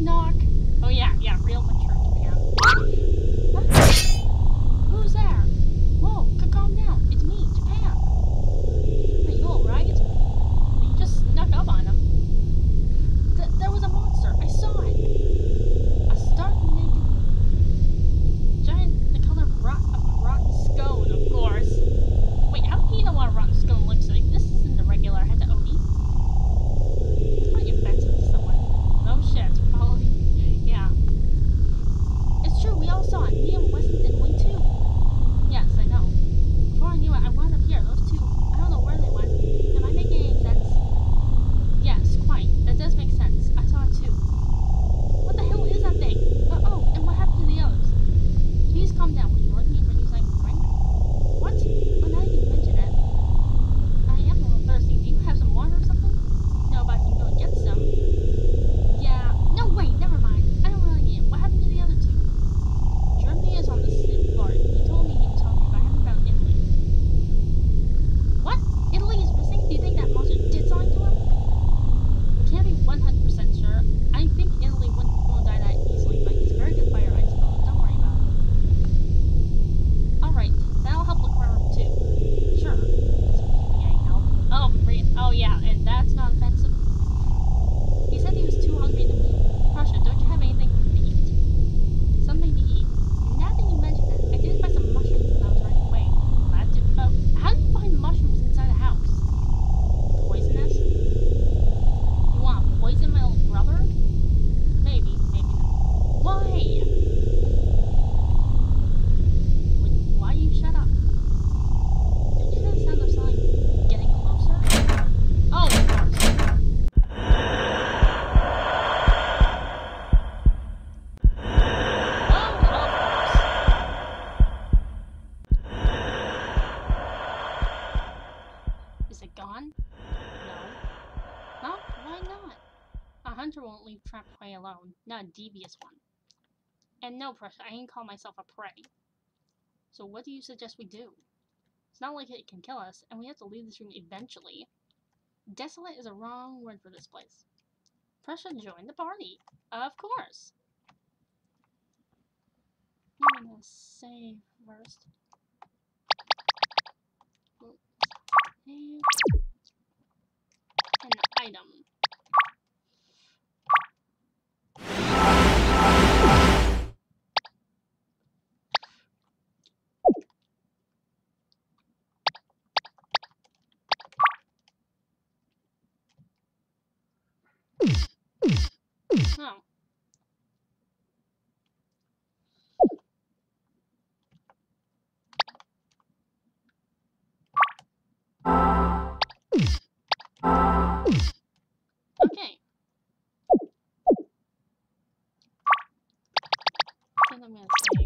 knock. Oh yeah, yeah, real mature Japan. Who's there? Whoa, calm down. hunter won't leave Trapway alone, not a devious one. And no, Prussia, I ain't call myself a prey. So what do you suggest we do? It's not like it can kill us, and we have to leave this room eventually. Desolate is a wrong word for this place. Prussia joined the party. Of course. I'm gonna save first. An item. Não. Ok. Tendo minha senha.